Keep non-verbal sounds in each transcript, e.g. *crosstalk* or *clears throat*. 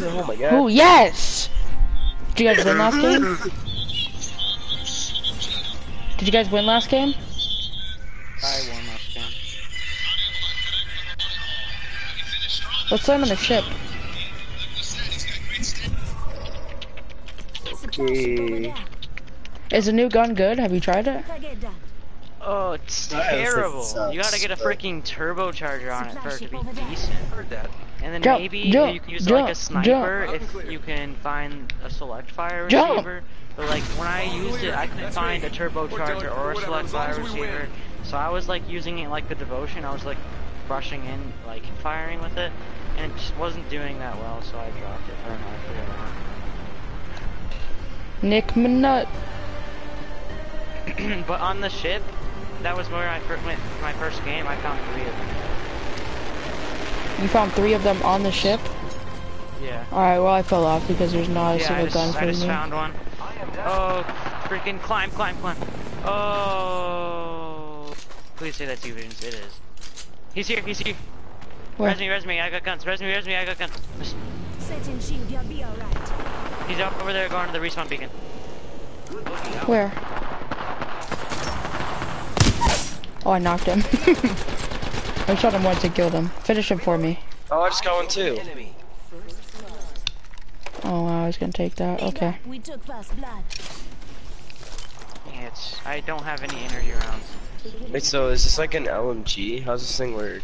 oh my god. Oh yes! Did you guys win last game? Did you guys win last game? I won last game. Let's land on the ship. Okay. Is the new gun good? Have you tried it? Oh, it's I also terrible. You gotta get a but- freaking turbocharger on it for it to be decent. Heard that. And then Jump, maybe jump, you can use jump, like a sniper if you can find a select fire Jump. receiver. But like when I used it, I couldn't find a turbocharger or a select fire receiver. So I was like using it like the devotion. I was like rushing in, like firing with it, and it just wasn't doing that well. So I dropped it for an I Nick Minut. *clears throat* but on the ship, that was where I first went. My first game, I found three of them. You found three of them on the ship? Yeah. Alright, well I fell off because there's not a Yeah, I single just, gun I for just me. found one. Oh, freaking climb, climb, climb. Oh. Please say that's you, Visions. It is. He's here, he's here. Where? Res me, res me, I got guns. Res me, res me, I got guns. Setting shield, you'll be alright. He's up over there going to the respawn beacon. Where? Oh, I knocked him. *laughs* I shot him once and killed him. Finish him for me. Oh, I just got one too. Oh, wow, I was gonna take that. Okay. We took first blood. It's, I don't have any energy rounds. Wait, so is this like an LMG? How's this thing work?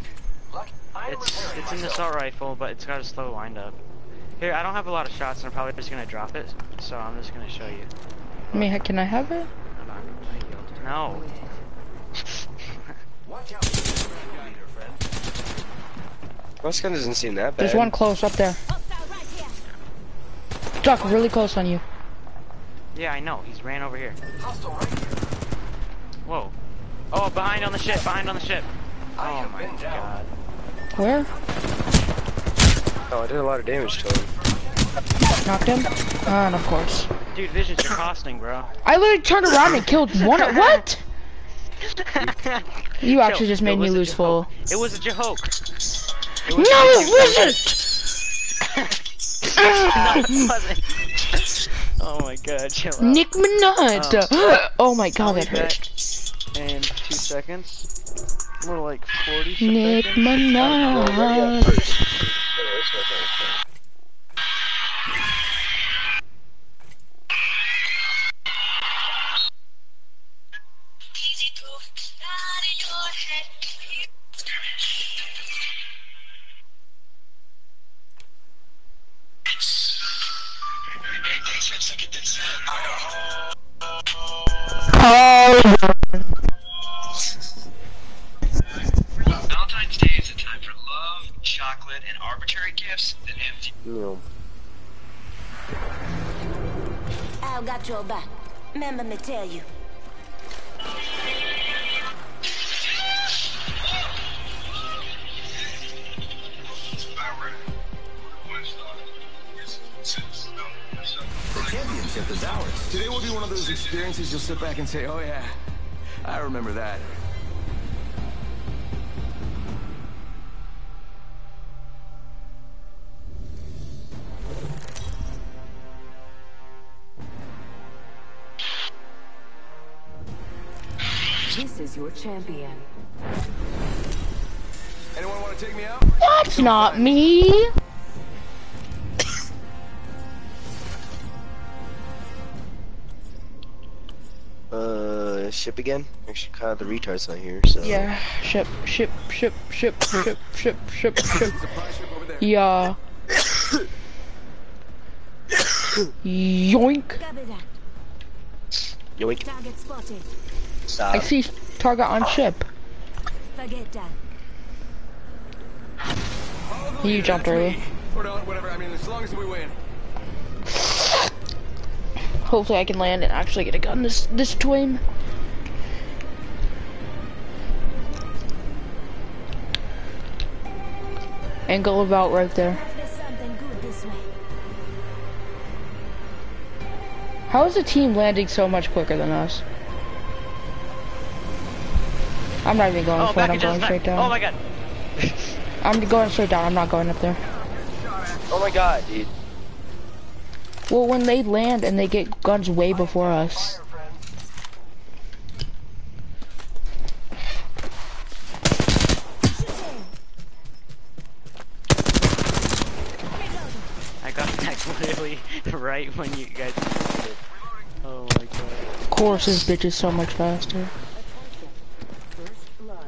It's, it's an assault rifle, but it's got a slow wind up. Here, I don't have a lot of shots, and I'm probably just gonna drop it, so I'm just gonna show you. I mean, can I have it? I'm not gonna yield. No. This gun doesn't seem that bad. There's one close up there. Hostile right here. Duck, really close on you. Yeah, I know. He's ran over here. Whoa. Oh, behind on the ship. Behind on the ship. Oh my god. Where? Oh, I did a lot of damage to him. Knocked him? Ah, and of course. Dude, visions are costing, bro. I literally turned around and killed one. What? *laughs* You actually Yo, just made me lose full. It was a joke. *laughs* *laughs* No, it wasn't! No, it wasn't. oh my god, chill out. Nick Minaj. Um, *gasps* oh my god, that hurt. In two seconds. More like 40 Nick seconds. Minaj. Valentine's Day is a time for love, chocolate, and arbitrary gifts that empty. Know, Al got your back. Remember me tell you. Is ours. Today will be one of those experiences you'll sit back and say, oh yeah, I remember that. This is your champion. Anyone want to take me out? That's not me. Ship again? Actually, kind of the retard's not here, so. Yeah, ship, ship, ship, ship, ship, ship, ship, *coughs* ship. Surprise ship over there. Yeah. Yoink. Yoink. Target spotted. Stop. I see target on ship. Forget that. You jumped early. Or not, whatever, I mean, as long as we win. Hopefully I can land and actually get a gun this this time. Angle about right there. There's something good this way. How is the team landing so much quicker than us? I'm not even going Oh, for it, I'm against going back. straight down. Oh my god. *laughs* I'm going straight down, I'm not going up there. Oh my god, dude. Well, when they land and they get guns way before us. I got that literally right when you guys it. Oh my god. Of course, this bitch is so much faster. First blood.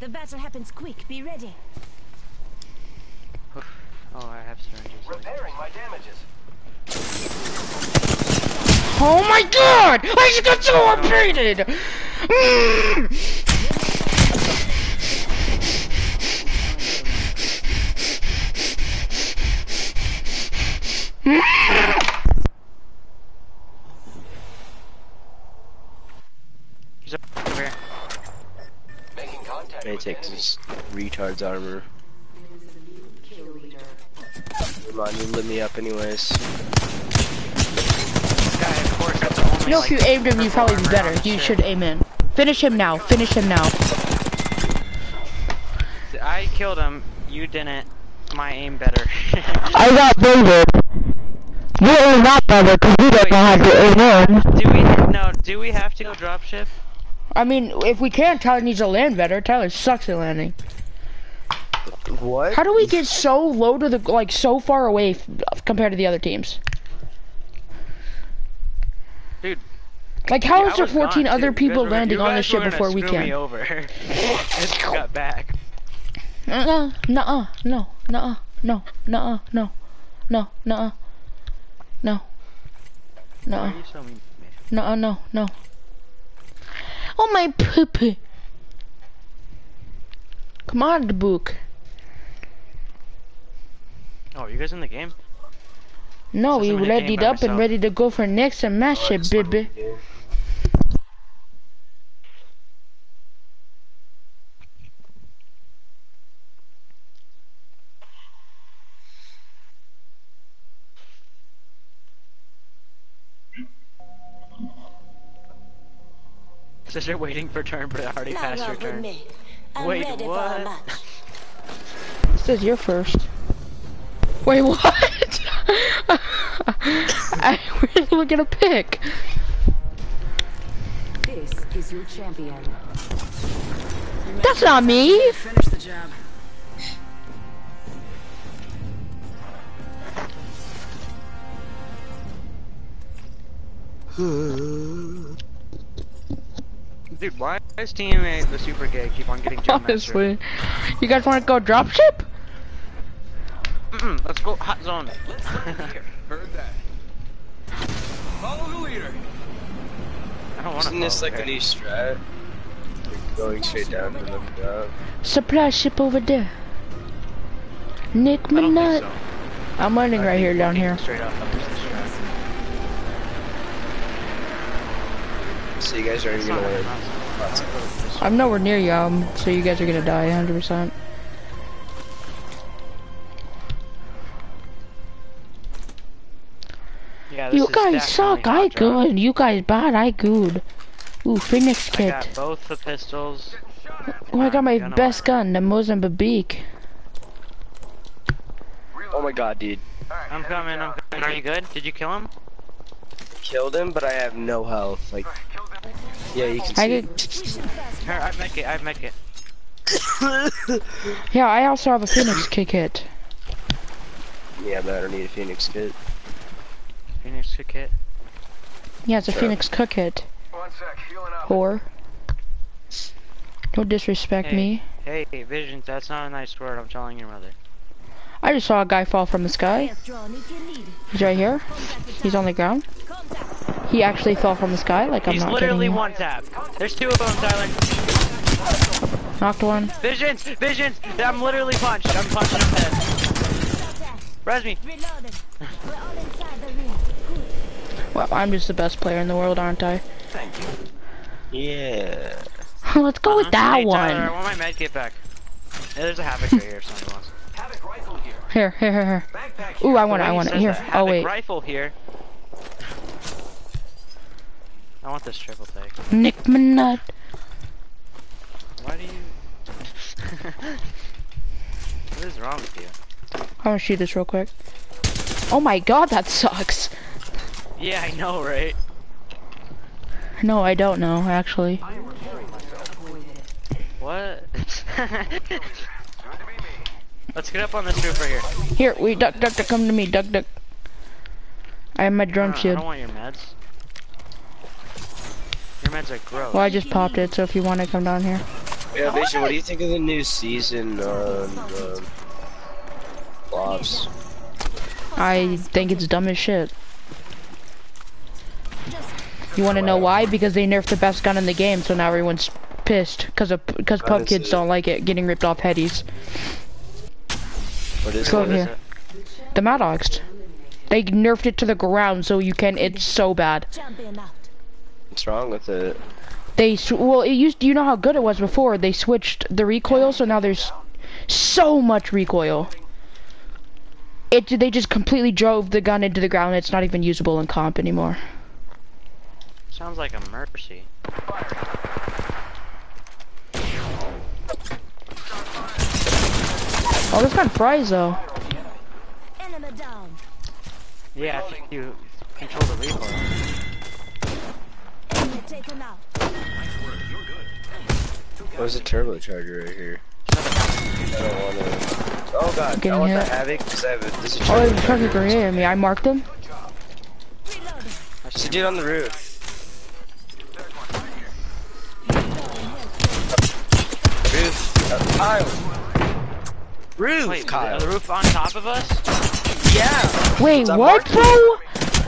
The battle happens quick. Be ready. *sighs* Oh, I have syringes. Repairing my damages. Oh my god! I just got so upgraded! *sighs* *sighs* Mm. He's over here. Making contact May take this retard's armor. Come on, you lit me up anyways. This guy, of course, that's the only, You know, if you aimed him, you'd probably be better. You should aim in. Finish him now. Finish him now. I killed him. You didn't. My aim better. I got David. You not better because you don't know how to aim in. do we no? Do we have to go drop ship? I mean, if we can't, Tyler needs to land better. Tyler sucks at landing. What? How do we get so low to the, like, so far away f- compared to the other teams? Dude. Like, how Yeah, is there 14 gone, other too. You guys people were- landing on the ship before we screw me can? over. *laughs* Just got back. Uh-uh, nuh-uh, no, nuh-uh, no, nuh-uh, no, no, nuh-uh, no, Why nuh-uh, are you so mean to me? nuh-uh, oh, no, no. Oh my poopy. Come on, the book. Oh, are you guys in the game? No, we I'm in a game readied by up and ready to go for next and mash it, baby. Says you're waiting for turn, but it already Now passed your turn. me. I'm Wait, ready for what? a match. This is your first. Wait, what? *laughs* I really look at a pick. This is your champion. That's not me. Finish the job. *laughs* Dude, why is teammate the super gay keep on getting jump *laughs* master? Honestly, you guys want to go dropship? Mm-mm, let's go hot zone. Let's land *laughs* here. Heard that. Follow the leader. I don't want to. Isn't this like a new strat? Going straight down to the up. Supply ship over there. Nick I don't Minaj. think so. I'm landing right here, down here. Straight up. up is the strat. So you guys aren't even not- gonna not- win. I'm nowhere near you, um, so you guys are gonna die 100%. Yeah, You guys suck, hot I drop. good. You guys bad, I good. Ooh, Phoenix I kit. got both the pistols. Oh, I got my Gonna best work. gun, the Mozambique. Oh my god, dude. I'm coming, I'm coming. Are you good? Did you kill him? Killed him, but I have no health. Like, yeah, you can I see. could, Here, I make it. I make it. *coughs* yeah, I also have a Phoenix kit kit. Yeah, but I don't need a Phoenix kit. Phoenix kick kit. Yeah, it's a Sure. Phoenix cook kit. One sec, healing up. Whore. Don't disrespect Hey. me. Hey, Visions, that's not a nice word, I'm telling your mother. I just saw a guy fall from the sky. Left drone if you need. He's right here. He's on the ground. He actually fell from the sky, like I'm He's not literally kidding you. one tap. There's two of them, Tyler. Knocked one. Visions! Visions! I'm literally punched. I'm punching his head. Res me. Reloaded. We're all inside the ring. Well, I'm just the best player in the world, aren't I? Thank you. Yeah. *laughs* Let's go with uh-huh. that Hey, Tyler, I one. want my medkit back. Yeah, there's a havoc right here if somebody wants. Here. Here, here, here. Backpack Ooh. I want it, I want it. Here. Oh, wait. rifle here. I want this triple take. Nick Minaj. Why do you... *laughs* what is wrong with you? I'm gonna shoot this real quick. Oh my god, that sucks. Yeah, I know, right? No, I don't know, actually. What? *laughs* *laughs* Let's get up on this roof right here. Here, we duck, duck, duck, come to me, duck, duck. I have my drum Uh, I don't want your meds. Your meds are gross. Well, I just popped it, so if you want to come down here. Yeah, Vision, what do you think of the new season on um, Blops? I think it's dumb as shit. You want to know why? Because they nerfed the best gun in the game, so now everyone's pissed because because What pub kids don't like it getting ripped off headies. What is Go it? What is it? The Maddox. They nerfed it to the ground, so you can. It's so bad. What's wrong with it? They well, it used. You know how good it was before. They switched the recoil, so now there's so much recoil. It they just completely drove the gun into the ground. It's not even usable in comp anymore. Sounds like a mercy. Oh, this gun fries though. Enemy down. Yeah, if you control the recoil. Enemy taken out. Where's the turbocharger right here? I don't want to. Oh god, I Getting want the hit. Havoc because I have a. This is a Oh, there's a trucker turbocharger. grenade at me. I marked him. Reloading. There's a dude on the roof. Roof. Uh, Kyle. Roof, Wait, Kyle. the roof on top of us? Yeah. Wait, what, marking bro?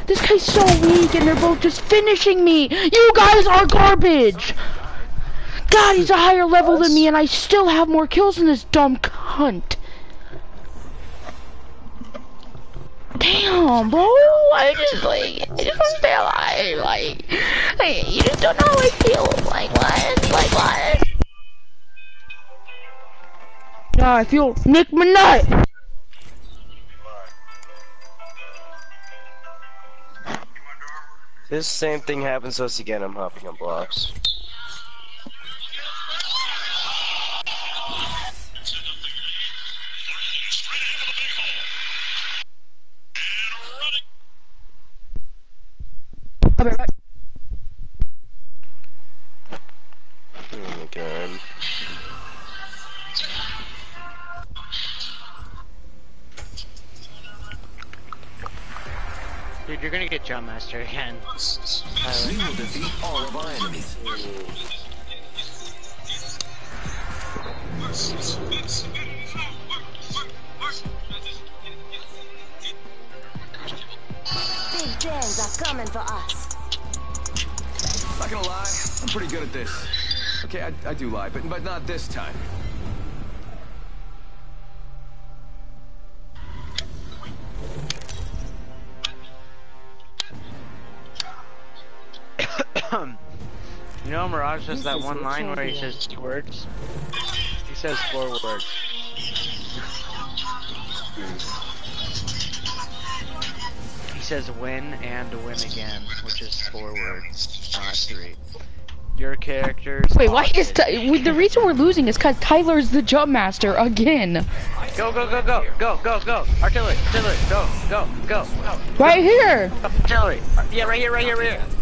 This guy's so weak, and they're both just finishing me. You guys are garbage. God, he's a higher level than me, and I still have more kills than this dumb cunt. Damn, bro. I just like, I just want to stay alive. Like, like, you just don't know how I feel. Like what? Like what? Yeah, I feel Nick Minaj. This same thing happens to us again. I'm hopping on blocks. I'll be right. Oh my god. Dude, you're gonna get jump master again. We will defeat all of our enemies. Big days are coming for us. Not gonna lie, I'm pretty good at this. Okay, I, I do lie, but but not this time. You know, Mirage has that one line where he says two words. He says four words. He says win and win again, which is four words, not three. Your characters. Wait, why is Ty- the reason we're losing is because Tyler's the jump master again? Go, go, go, go, go, go, go! Artillery, artillery, go, go, go, go! Right here. Artillery! Yeah, right here, right here, right here!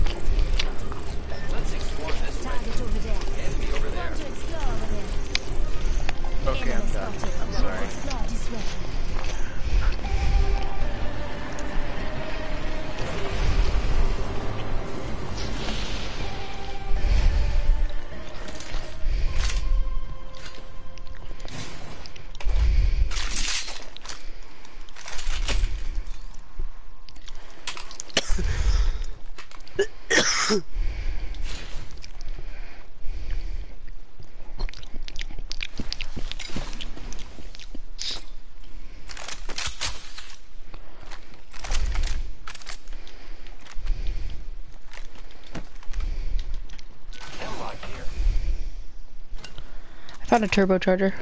Found a turbocharger.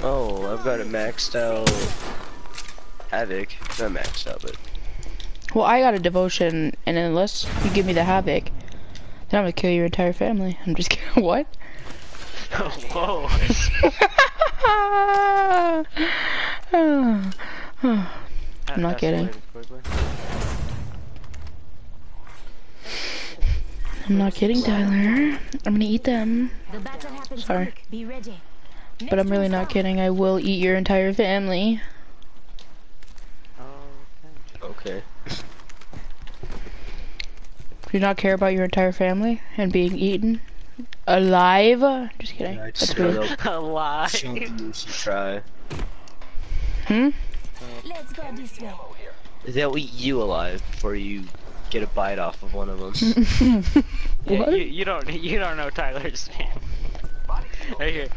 Oh, I've got a maxed out Havoc. Not maxed out, but Well, I got a devotion, and unless you give me the havoc, then I'm gonna kill your entire family. I'm just kidding. *laughs* What? Whoa! I'm not kidding. I'm not kidding, Tyler. I'm gonna eat them. The battle happens Sorry. quick. Be ready. But I'm really not kidding. I will eat your entire family. Okay. Do you not care about your entire family and being eaten alive? Just kidding. I That's just weird. don't. Alive. Show you should try. Hmm? Let's go this way. They'll eat you alive before you get a bite off of one of them. *laughs* Yeah, What? you, you don't *laughs* you don't know Tyler's fan. Right here.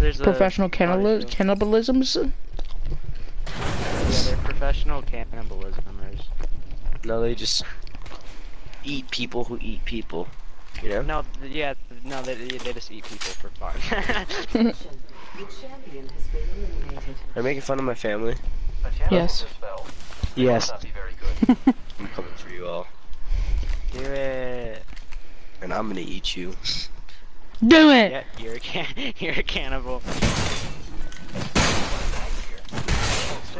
There's Professional body cannibal shield. cannibalisms? Yeah, they're professional cannibalismers. no, they just eat people who eat people. You know? No, yeah, no, they they just eat people for fun. *laughs* The champion has been eliminated. Are you making fun of my family? Yes. Yes. *laughs* I'm coming for you all. Do it. And I'm gonna eat you. Do it! Yeah, you're a can *laughs* you're a cannibal.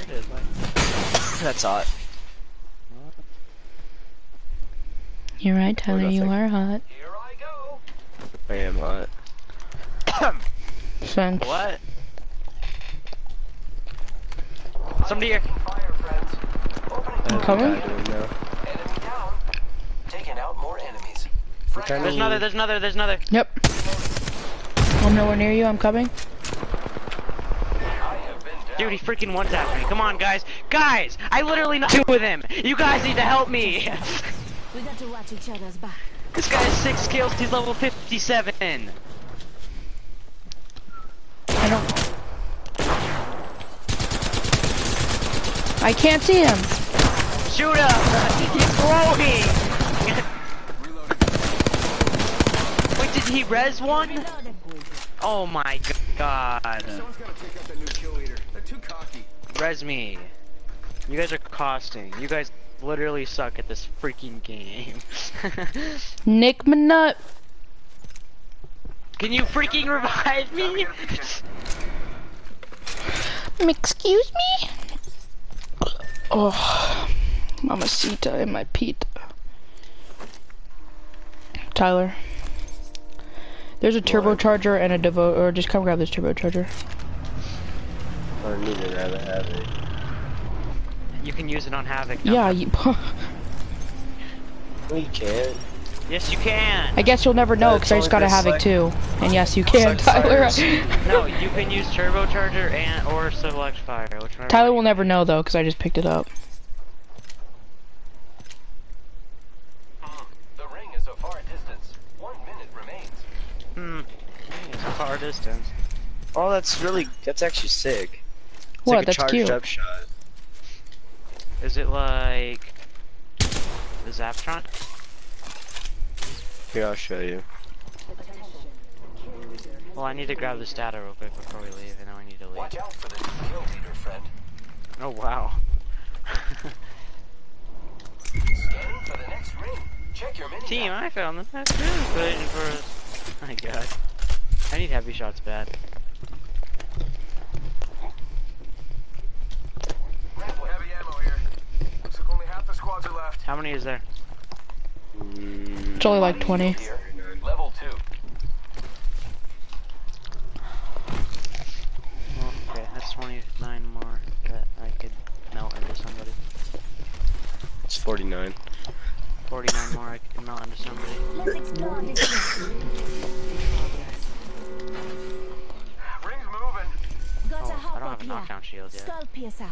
*coughs* That's hot. You're right, Tyler. You nothing. are hot. I am hot. *coughs* Thanks. What? Somebody here. I'm coming? Taking out more enemies. There's another. There's another. There's another. Yep. I'm nowhere near you. I'm coming. Dude, he freaking one tapped me. Come on, guys. Guys, I literally not two with him. You guys need to help me. *laughs* We got to watch each other's back. this guy has six kills. He's level 57. I don't. I can't see him. Shoot him. *laughs* He's glowing. *laughs* Wait, did he res one? Oh my god. Res me. You guys are costing. You guys literally suck at this freaking game. *laughs* Nick Manut. Can you freaking revive me? *laughs* Excuse me? Oh, mamacita in my pita. Tyler. There's a turbocharger and a devo, or just come grab this turbocharger. I don't need it, I'd rather have. You can use it on Havoc. now. Yeah, you, *laughs* No, you can't. Yes, you can. I guess you'll never know Uh, because I just got a Havoc select- too. And yes, you can, Tyler. *laughs* No, you can use turbocharger and or select fire, whichever. Tyler will never know though because I just picked it up. The ring is a far distance. One minute remains. Hmm. It's a far distance. Oh, that's really, that's actually sick. It's What? like a That's charged cute. up shot. Is it like the Zaptron? Here, I'll show you. Well, I need to grab this data real quick before we leave, and then we need to leave. Watch out for the kill leader, friend. Oh wow. Scanning for the next ring. Check your mini Team, I found the best room equation for us. My god. I need heavy shots bad. Heavy ammo here. Looks like only half the squads are left. How many is there? It's only like 20. Level two. Okay, that's 29 more that I could melt into somebody. it's 49. 49 more I could melt into somebody. Let's explore this. Ring's moving. Got Oh, a I don't have a knockdown shield yet. Skull piercer.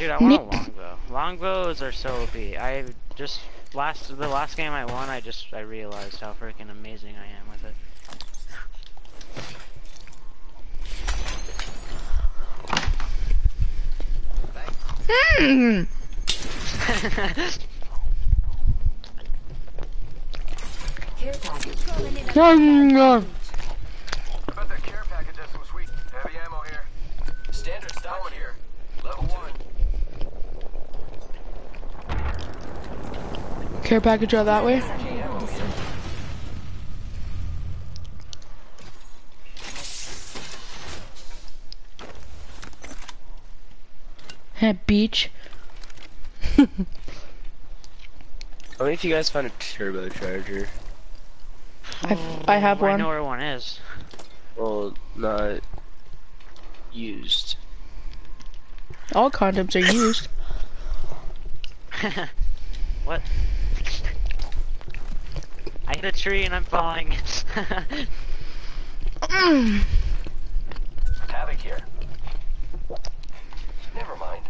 Dude, I want a Nick- longbow. Longbows are so OP. I just last the last game I won, I just I realized how freaking amazing I am with it. Mm. *laughs* Care package. Care package out that way? Hey, beach. *laughs* I wonder if you guys found a turbocharger. Oh, I have one. I know where one is. Well, not used. All condoms are used. *laughs* what? I hit a tree and I'm falling. *laughs* Havoc here. Never mind.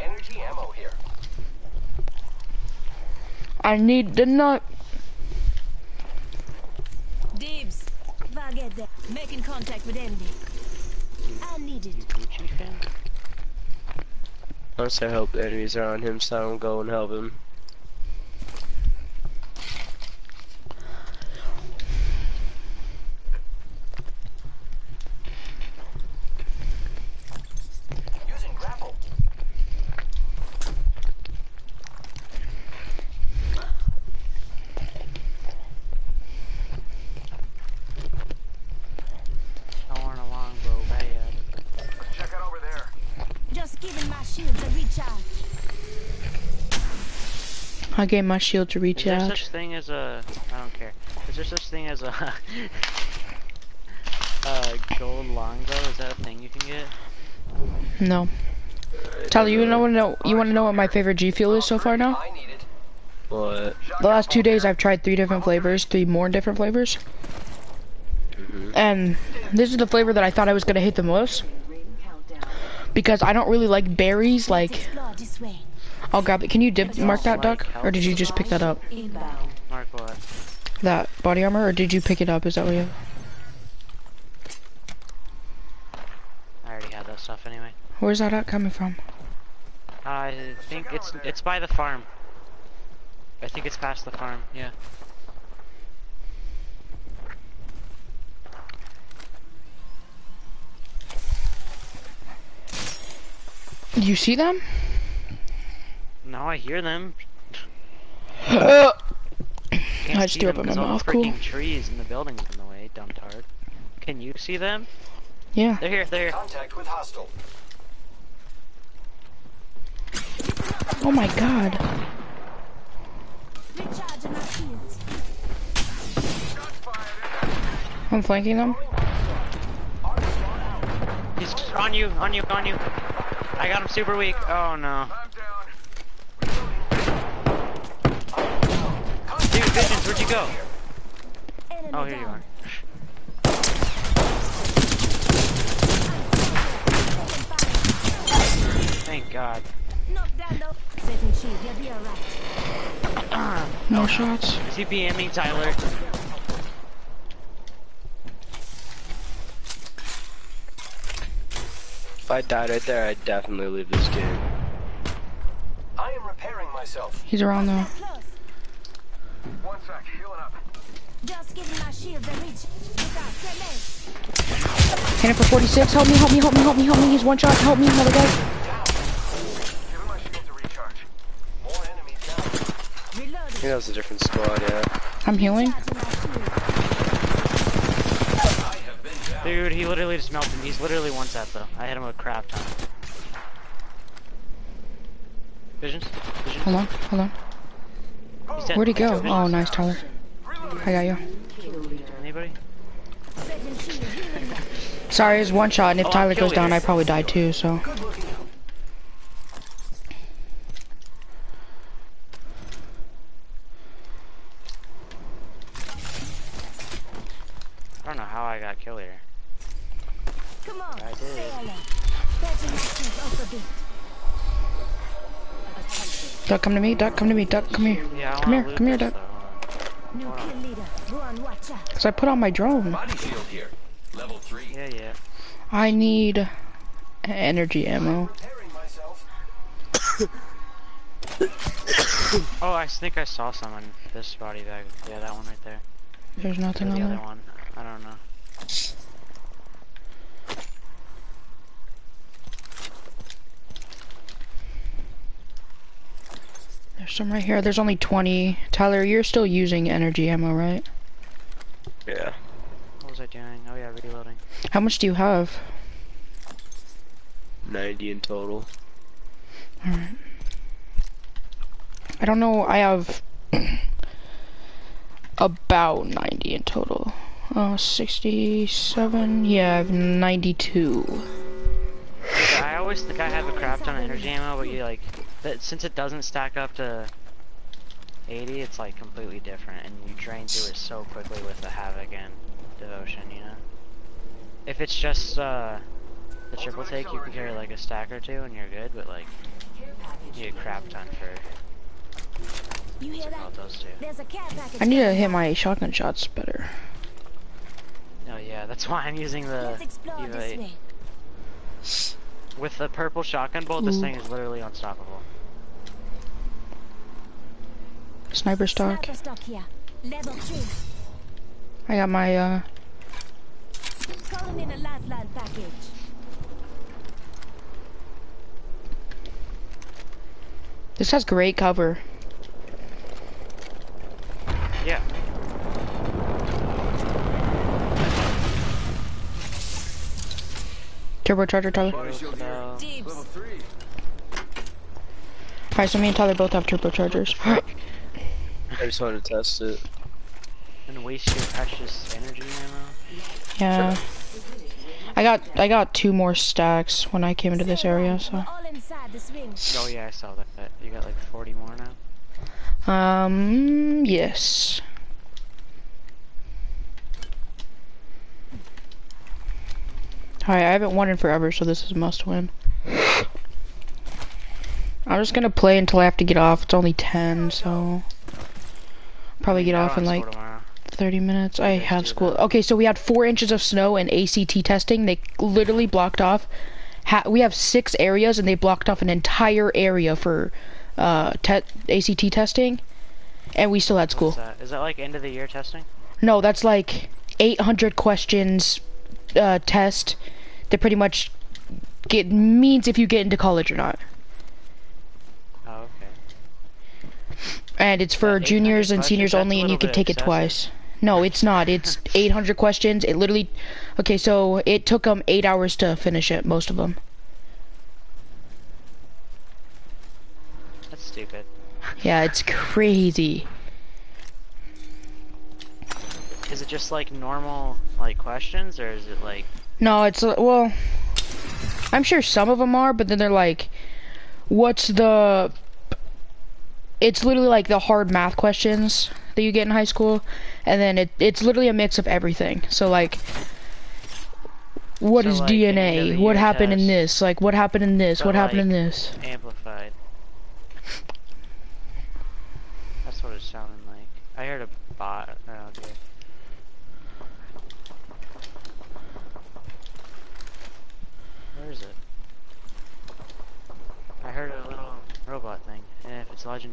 Energy ammo here. I need the nut. Dibs. Va get there. Making contact with enemy. I need it. Gucci fan? Honestly, I hope the enemies are on him so I don't go and help him. Using grapple. I want a longbow bad. Check out over there. Just giving my shields a recharge. I gave my shield to reach Is there recharge. such thing as a? I don't care. Is there such thing as a? *laughs* uh, gold longbow? Is that a thing you can get? No. Tyler, you know, wanna know you want to know what my favorite G Fuel is so far now? I need it. But The last two days I've tried three different flavors, three more different flavors. And this is the flavor that I thought I was gonna hate the most because I don't really like berries. Like, Explore this way. I'll grab it. Can you dip mark that, Duck? Or did you just pick that up? Mark what? That body armor, or did you pick it up? Is that what you? Have? I already had that stuff anyway. Where's that at coming from? I think it's it's by the farm. I think it's past the farm. Yeah. You see them? No, I hear them. *coughs* I just see threw up them in my 'cause all the mouth, cool. trees and the buildings in the way, dumb tard. Can you see them? Yeah. They're here. They're here. Contact with hostile. Oh my god. Recharging my shields. I'm flanking them. He's on you, on you, on you. I got him super weak. Oh no. Visions, where'd you go? Enemy Oh, here you are. Thank God. Knock down the setting shield. You'll be alright. *clears throat* No shots. Is he BMing Tyler? if I died right there, I'd definitely leave this game. I am repairing myself. He's around there. Close. One sec, healing up. Just giving my shields a reach. Look out. Grenade. Hit him for 46. Help me, help me, help me, help me, help me. He's one shot. Help me, another guy. Giving my shields a recharge. More enemies down. I Reloading. think that was a different squad, yeah. I'm healing. Charging my shield. Dude, he literally just melted me. He's literally one set though. I hit him with a crap ton. Visions? Visions? Hold on, hold on. He's. Where'd he go? Oh, oh nice, Tyler. I got you. Kill leader. Anybody? Setting shield. Healing. Sorry, it's one shot, and if Oh, Tyler kill goes down. I probably die too, so. Good looking out. I don't know how I got killed here. Come on. I did. Duck, come to me. Duck, come to me. Duck, come here. Yeah, Come here, come here, this, Duck. though. New kill leader. Go on, watch out. Cause I put on my drone. Body shield here. Level three. Yeah, yeah. I need energy ammo. *coughs* Oh, I think I saw someone. this body bag. Yeah, that one right there. There's Or nothing the on other there. one. I don't know. There's some right here. There's only 20. Tyler, you're still using energy ammo, right? Yeah. What was I doing? Oh yeah, reloading. How much do you have? 90 in total. Alright. I don't know, I have *clears throat* about 90 in total. Uh, 67, yeah, I have 92. I always think I have a crap ton of energy ammo, but you like that since it doesn't stack up to 80, it's like completely different, and you drain through it so quickly with the havoc and devotion, you know. If it's just uh, the triple take, you can carry like a stack or two, and you're good. But like, you get a crap ton for You hear that? those two. There's a care package. I need to hit my shotgun shots better. Oh yeah, that's *laughs* why I'm using the Let's explore Eva this 8. way. with the purple shotgun bolt. This thing is literally unstoppable. Sniper stock. Sniper stock here. Level three. I got my, uh, Calling in a lifeline package. this has great cover. Yeah. Turbocharger, Tyler. Body shield here. So, Dibs. Level three. Alright, so me and Tyler both have turbochargers. *laughs* I just wanted to test it. and waste your precious energy ammo. yeah. I got, I got two more stacks when I came into this area, so. We're all inside the swing. Oh yeah, I saw that. You got like 40 more now. Um, yes. Alright, I haven't won in forever, so this is a must win. I'm just gonna play until I have to get off. It's only 10, so. Probably get off in like 30 minutes. I have school. Okay, so we had four inches of snow and ACT testing. They literally blocked off. Ha- we have six areas, and they blocked off an entire area for uh, te- ACT testing, and we still had school. That? Is that like end of the year testing? No, that's like 800 questions uh, test that pretty much get means if you get into college or not. Oh, okay. And it's for juniors and seniors only, and you can take it twice. No, it's not. It's *laughs* 800 questions. It literally. Okay, so it took them eight hours to finish it, most of them. That's stupid. Yeah, it's crazy. Is it just like normal like questions, or is it like No, it's uh, well. I'm sure some of them are, but then they're like, "What's the?" It's literally like the hard math questions that you get in high school, and then it it's literally a mix of everything. So like, what So, is like, an end of DNA? What happened in this? Like, what happened in this? But, what happened in this? amplified? That's what it sounded like. I heard a bot around here. Where is it? I heard a little robot thing, and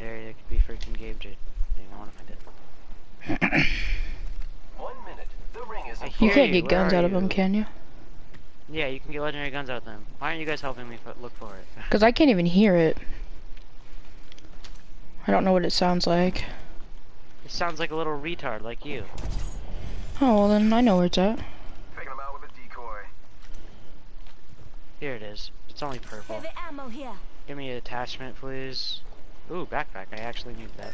if it's legendary, it could be freaking game changing. I want to find it. *coughs* One minute. The ring is I You can't get Where guns are out of them, can you? Yeah, you can get legendary guns out of them. Why aren't you guys helping me f- look for it? *laughs* Because I can't even hear it. I don't know what it sounds like. It sounds like a little retard like you. Oh well, then I know where it's at. Taking him out with a decoy. Here it is. It's only purple. Heavy ammo here. Give me an attachment, please. Ooh, backpack. I actually need that.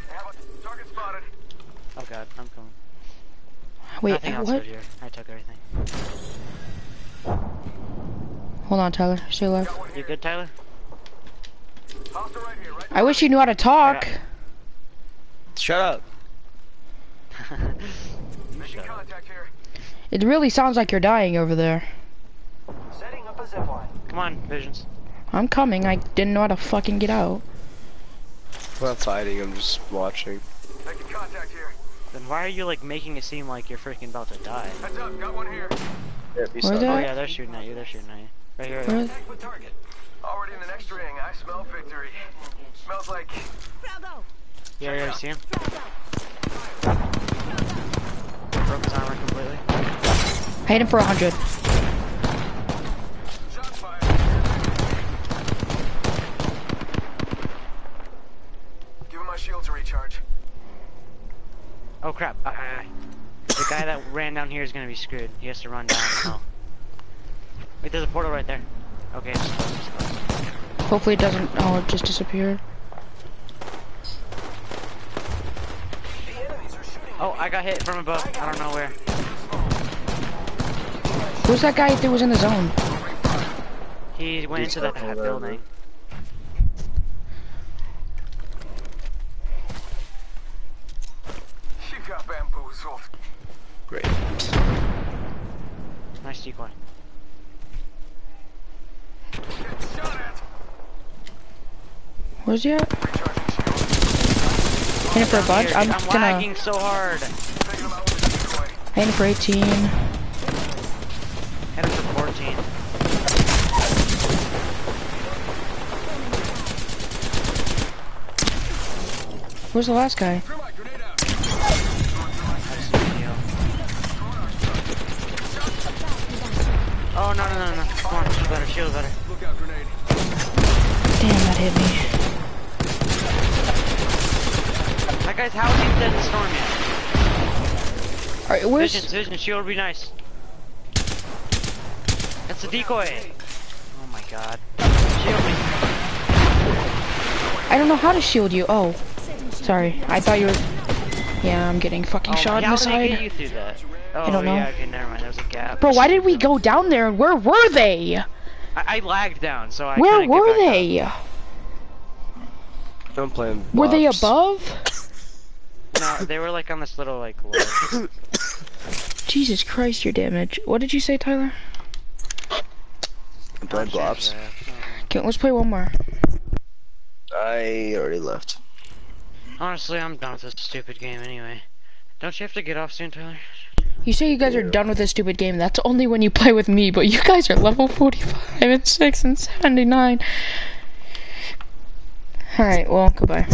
Target spotted. Oh god, I'm coming. Wait, Nothing else what? good here. I took everything. Hold on, Tyler. Stay alive. Got You good, Tyler? Hostile right here, right? I wish you knew how to talk. Shut up. *laughs* Making Shut up. here. It really sounds like you're dying over there. Setting up a zip line. Come on, Visions. I'm coming. I didn't know how to fucking get out. I'm not fighting, I'm just watching. Making contact here. Then why are you like making it seem like you're freaking about to die? Heads up, got one here. Yeah, oh yeah, they're shooting at you, they're shooting at you. Right here, right target. Already in the next ring, I smell victory. Smells like... Bravo. Yeah, yeah, see him? Broke his armor completely. I hit him for 100. My shield to recharge. Oh crap. Ah, ah, ah. The guy that *laughs* ran down here is gonna be screwed. He has to run down the hill. Wait, there's a portal right there. Okay, it's closed, it's closed. Hopefully it doesn't, oh, it just disappeared. Oh, I got hit from above. I don't know where. Who's that guy that was in the zone? He went He's into that building. She got bamboozled. Great. Nice decoy. Shot at. Where's he at? Hitting for a bunch? Here, I'm I'm gonna, lagging so hard. Taking him out with a decoy. hitting for 18. Heading for 14. Where's the last guy? Guy's how is he dead in the storm yet? Alright, where's... Vision, vision, shield would be nice. That's a decoy. Oh my god. Shield me. I don't know how to shield you. Oh, sorry. I thought you were... Yeah, I'm getting fucking Oh, shot in the did I get side. you through that? Oh, don't know. yeah, okay, never mind. There's a gap. Bro, why did we go down there and where were they? I, I lagged down, so I Where couldn't get were back up. they? I'm playing. Were they above? No, they were like on this little like *coughs* ledge. Jesus Christ, your damage. What did you say, Tyler? I'm playing Blops. Okay, let's play one more. I already left. Honestly, I'm done with this stupid game anyway. Don't you have to get off soon, Tyler? You say you guys are done with this stupid game. That's only when you play with me, but you guys are level 45 and 6 and 79. Alright, well, goodbye.